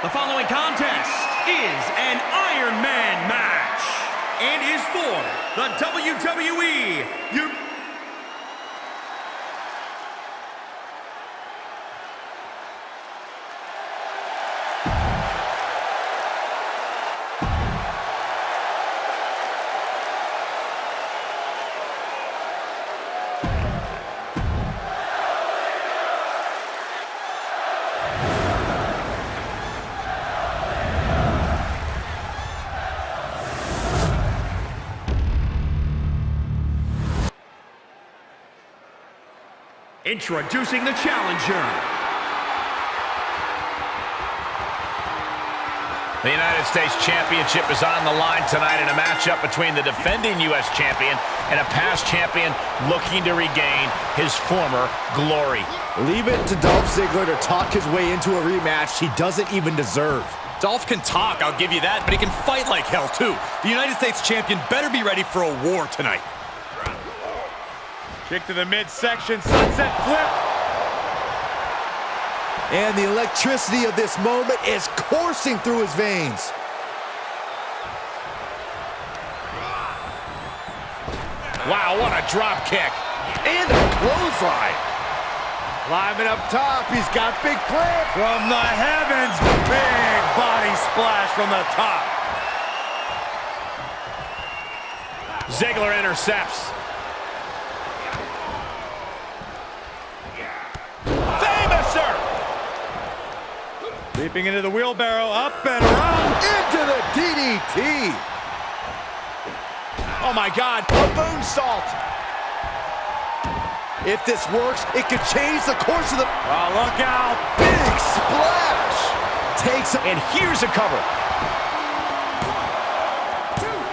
The following contest is an Iron Man match. And is for the WWE Introducing the challenger. The United States Championship is on the line tonight in a matchup between the defending U.S. champion and a past champion looking to regain his former glory. Leave it to Dolph Ziggler to talk his way into a rematch he doesn't even deserve. Dolph can talk, I'll give you that, but he can fight like hell, too. The United States champion better be ready for a war tonight. Kick to the midsection, sunset flip. And the electricity of this moment is coursing through his veins. Wow, what a drop kick. And a clothesline. Climbing up top, he's got big plans. From the heavens, big body splash from the top. Ziggler intercepts. Leaping into the wheelbarrow, up and around. Into the DDT. Oh my God, a moonsault. If this works, it could change the course of the... Oh, look out. Big splash. Takes, and here's a cover.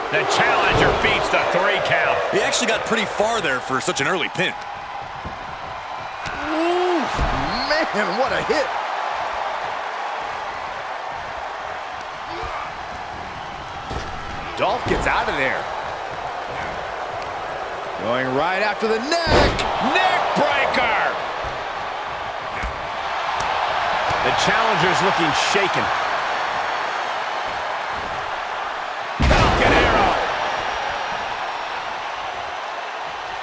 The challenger beats the three count. He actually got pretty far there for such an early pin. Ooh, man, what a hit. Dolph gets out of there. Going right after the neck. Neck breaker. The challenger's looking shaken. Falcon arrow.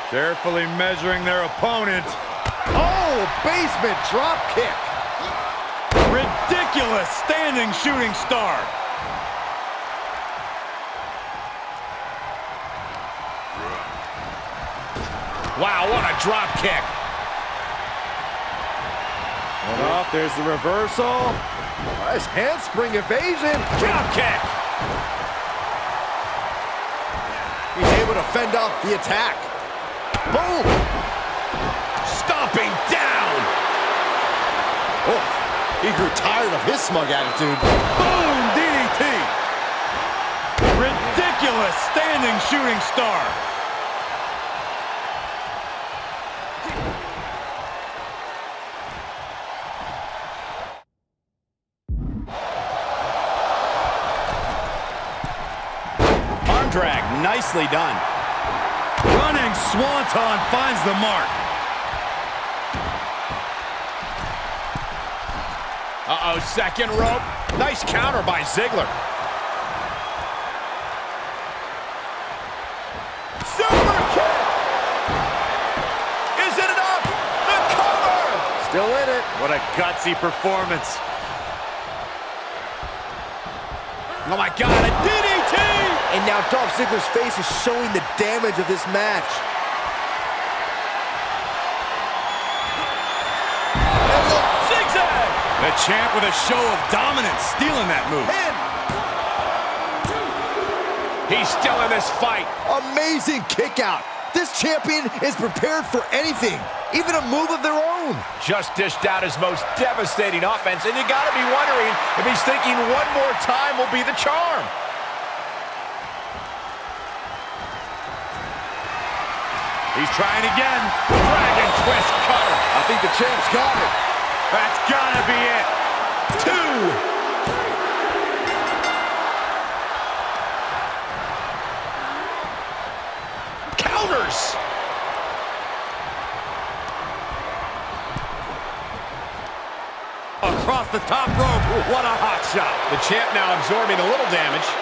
Carefully measuring their opponent. Oh, basement drop kick. Ridiculous standing shooting star. Wow, what a drop kick. Hold off, there's the reversal. Nice handspring evasion. Drop kick. He's able to fend off the attack. Boom. Stomping down. Oh, he grew tired of his smug attitude. Boom, DDT. Ridiculous standing shooting star. Nicely done. Running Swanton finds the mark. Uh-oh, second rope. Nice counter by Ziggler. Super kick! Is it enough? The cover! Still in it. What a gutsy performance. Oh my God, a DDT! And now Dolph Ziggler's face is showing the damage of this match. Zigzag! The champ with a show of dominance, stealing that move. He's still in this fight. Amazing kick out. This champion is prepared for anything, even a move of their own. Just dished out his most devastating offense, and you gotta be wondering if he's thinking one more time will be the charm. He's trying again. Dragon twist cutter. I think the champ's got it. That's gotta be it. Two. Counters. Across the top rope. What a hot shot. The champ now absorbing a little damage.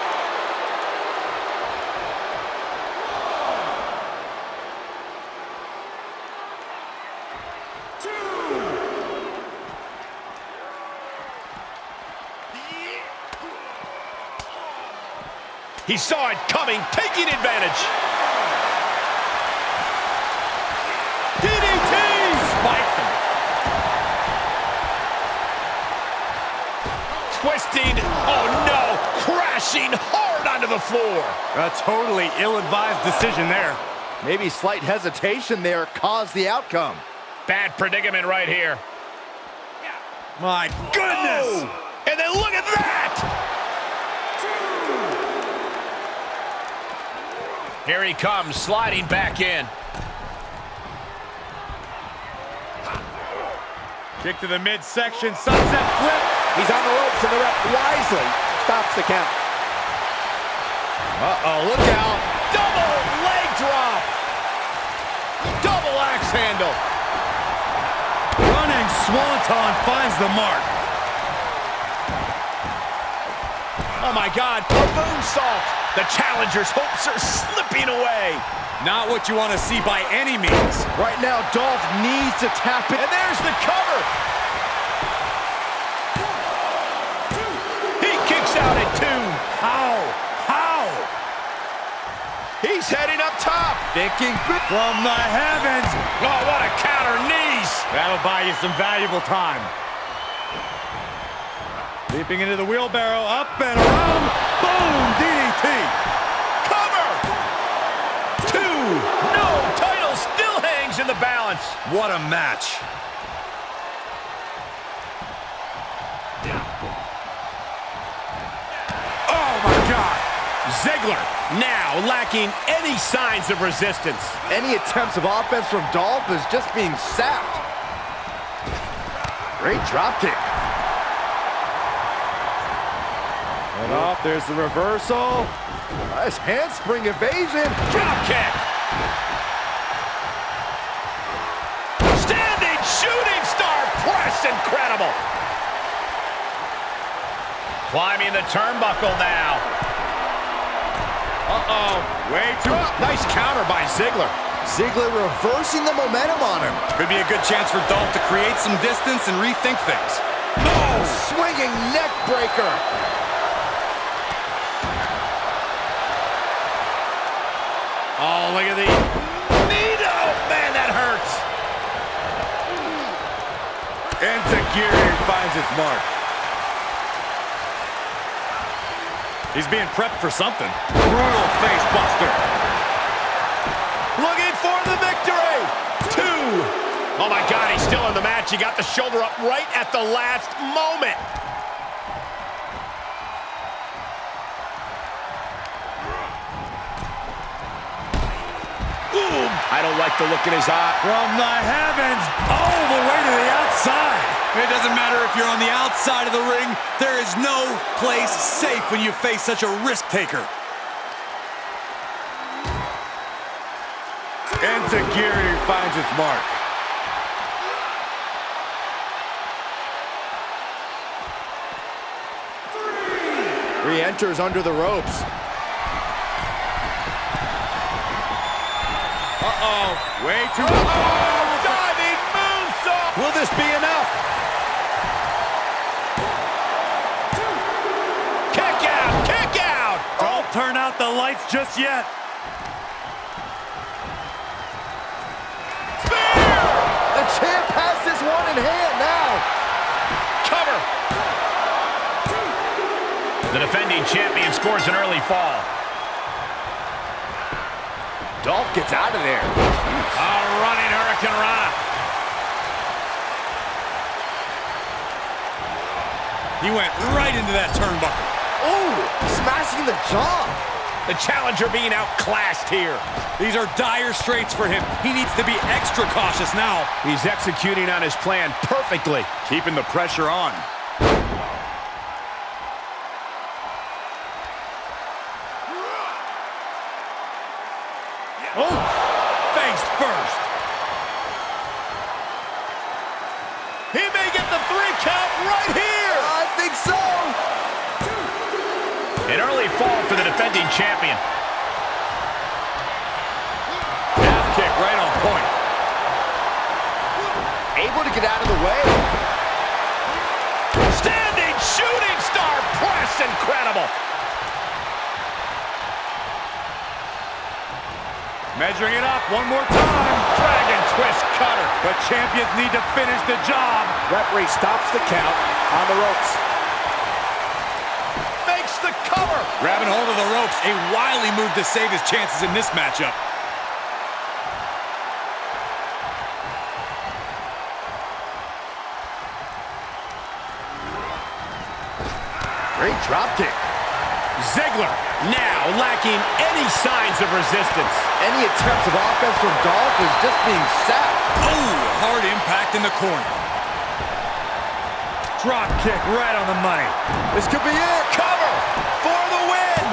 He saw it coming, taking advantage. DDT! Spiked him. Twisting, oh no, crashing hard onto the floor. A totally ill-advised decision there. Maybe slight hesitation there caused the outcome. Bad predicament right here. My goodness! Oh, and then look at that! Here he comes, sliding back in. Kick to the midsection, sunset flip. He's on the ropes and the ref wisely stops the count. Uh-oh, look out. Double leg drop. Double axe handle. Running Swanton finds the mark. Oh my God, a moonsault. The challenger's hopes are slipping away. Not what you want to see by any means. Right now, Dolph needs to tap it. And there's the cover. He kicks out at two. How? How? He's heading up top. Thinking from the heavens. Oh, what a counter knees. That'll buy you some valuable time. Leaping into the wheelbarrow, up and around. Boom! DDT. Cover. Two. No. Title still hangs in the balance. What a match. Oh, my God. Ziggler now lacking any signs of resistance. Any attempts of offense from Dolph is just being sapped. Great dropkick. Off, there's the reversal. Nice handspring evasion. Drop kick. Standing shooting star press. Incredible. Climbing the turnbuckle now. Uh-oh. Way too... Nice counter by Ziggler. Ziggler reversing the momentum on him. Could be a good chance for Dolph to create some distance and rethink things. Oh, swinging neck breaker. Oh, look at the... Nito! Man, that hurts. Enzuigiri finds its mark. He's being prepped for something. Brutal face buster. Looking for the victory. Two. Oh, my God, he's still in the match. He got the shoulder up right at the last moment. Ooh, I don't like the look in his eye. From the heavens, all the way to the outside. It doesn't matter if you're on the outside of the ring. There is no place safe when you face such a risk taker. Enzuigiri finds its mark. Re-enters under the ropes. Uh-oh. Way too... Oh, diving moonsault. Will this be enough? Kick out, kick out. Don't turn out the lights just yet. Spear! The champ has this one in hand now. Cover. The defending champion scores an early fall. Dolph gets out of there. A running hurricanrana. He went right into that turnbuckle. Ooh, smashing the jaw. The challenger being outclassed here. These are dire straits for him. He needs to be extra cautious now. He's executing on his plan perfectly. Keeping the pressure on. Oh, face first. He may get the three count right here. I think so. An early fall for the defending champion. Half kick right on point. Able to get out of the way. Standing shooting star press. Incredible. Measuring it up one more time. Dragon twist cutter. But champions need to finish the job. Referee stops the count on the ropes. Makes the cover. Grabbing hold of the ropes, a wily move to save his chances in this matchup. Great drop kick. Ziggler now lacking any signs of resistance. Any attempts of offense from Dolph is just being sapped. Oh, hard impact in the corner. Drop kick right on the money. This could be it. Cover for the win.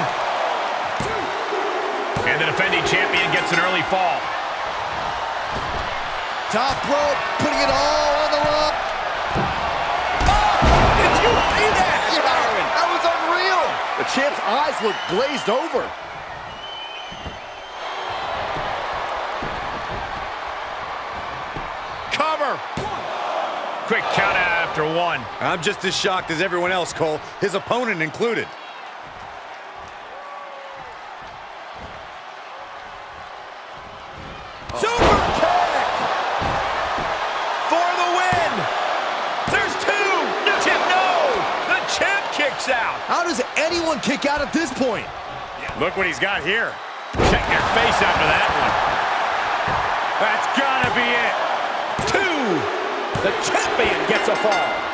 And the defending champion gets an early fall. Top rope, putting it all The champ's eyes look glazed over. Cover. Quick count out after one. I'm just as shocked as everyone else, Cole, his opponent included. Out. How does anyone kick out at this point? Look what he's got here. Check your face after that one. That's gotta be it. Two. The champion gets a fall.